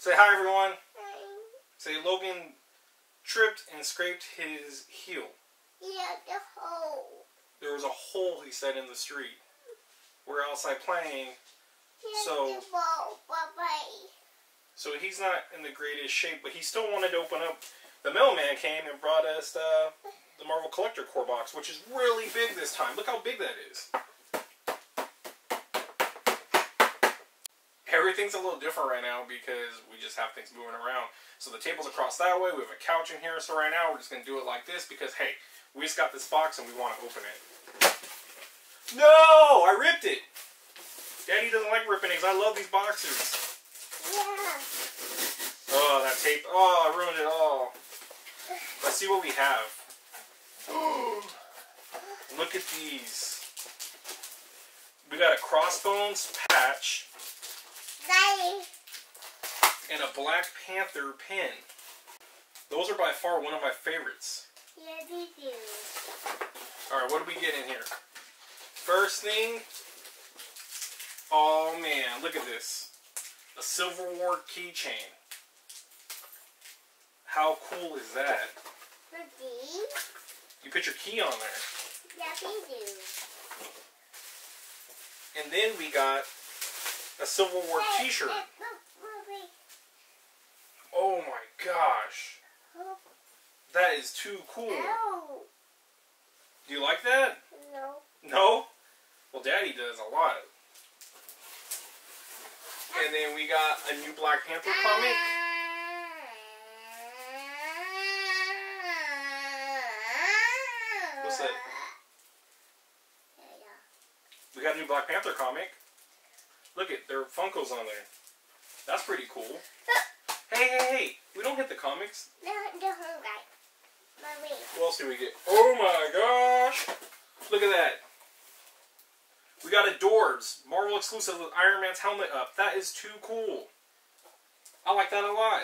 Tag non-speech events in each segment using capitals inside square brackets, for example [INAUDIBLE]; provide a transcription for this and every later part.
Say hi, everyone. Say Logan tripped and scraped his heel. Yeah, the hole. There was a hole, he said, in the street. We're outside playing, Yeah, So- the ball, bye-bye. so he's not in the greatest shape, but he still wanted to open up. The mailman came and brought us the, the Marvel Collector Corps box, which is really big this time. Look how big that is. Everything's a little different right now because we just have things moving around. So the table's across that way. We have a couch in here. So right now we're just going to do it like this because, hey, we just got this box and we want to open it. No! I ripped it! Daddy doesn't like ripping things. I love these boxes. Yeah. Oh, that tape. Oh, I ruined it all. Let's see what we have. [GASPS] Look at these. We got a Crossbones patch Daddy. and a Black Panther pin. Those are by far one of my favorites. Yeah, they do. Alright, what do we get in here? First thing. Oh man, look at this. A Civil War keychain. How cool is that? Daddy. You put your key on there. Yeah, they do. And then we got a Civil War t-shirt. Oh my gosh. That is too cool. Do you like that? No. No? Well, Daddy does a lot. And then we got a new Black Panther comic. What's that? We got a new Black Panther comic. Look at there are Funkos on there. That's pretty cool. Hey, hey, hey! We don't hit the comics. No, the home guy. Mommy. What else do we get? Oh my gosh! Look at that. We got a Dorbz Marvel exclusive with Iron Man's helmet up. That is too cool. I like that a lot.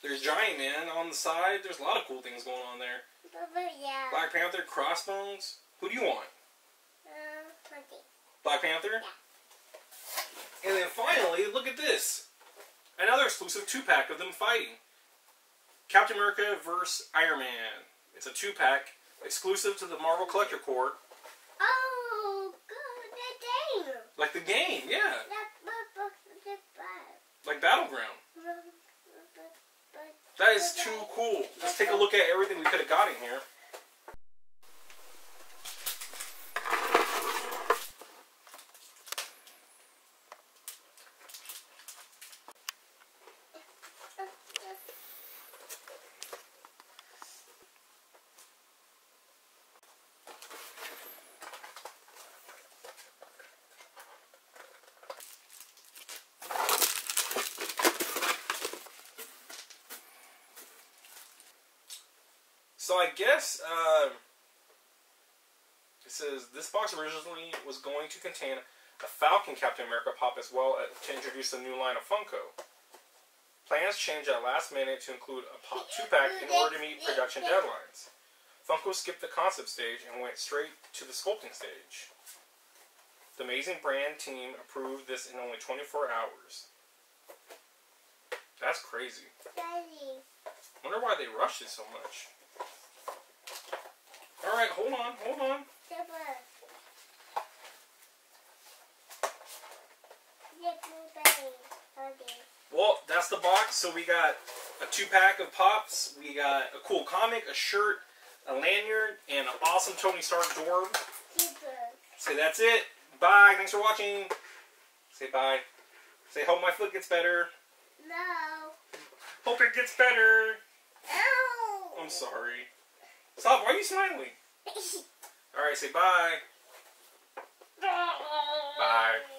There's Giant Man on the side. There's a lot of cool things going on there. The, the, yeah. Black Panther, Crossbones. Who do you want? Uh. Black Panther? And then finally, look at this. Another exclusive two-pack of them fighting. Captain America vs. Iron Man. It's a two-pack exclusive to the Marvel Collector Corps. Oh, good. The game. Like the game, yeah. That, but, but, the bad. Like Battleground. That is too cool. Let's take a look at everything we could have got in here. So I guess uh, it says this box originally was going to contain a Falcon Captain America pop as well to introduce a new line of Funko. Plans changed at last minute to include a pop two pack in order to meet production deadlines. Funko skipped the concept stage and went straight to the sculpting stage. The amazing brand team approved this in only 24 hours. That's crazy. Daddy. Wonder why they rushed it so much. All right, hold on, hold on. The bird. The blueberry. Okay. Well, that's the box. So we got a two pack of pops. We got a cool comic, a shirt, a lanyard, and an awesome Tony Stark bird. Say that's it. Bye. Thanks for watching. Say bye. Say hope my foot gets better. No. Hope it gets better. Ow. I'm sorry. Stop. Why are you smiling? [LAUGHS] All right. Say bye. Bye.